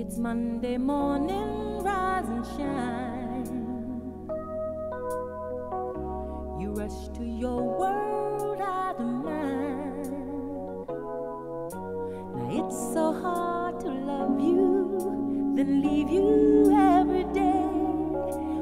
It's Monday morning, rise and shine. You rush to your world out of mind. Now it's so hard to love you, then leave you every day.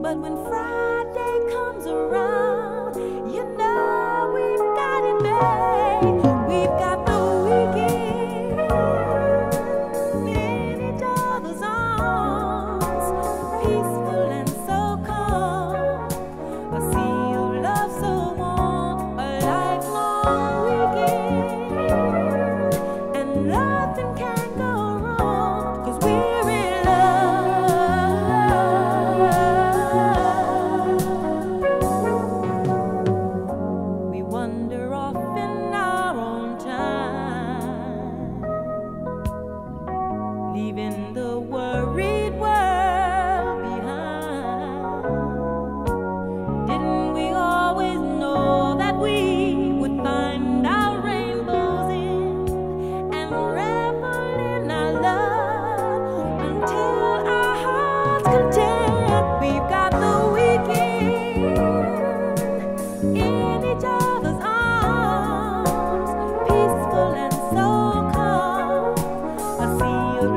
But when Friday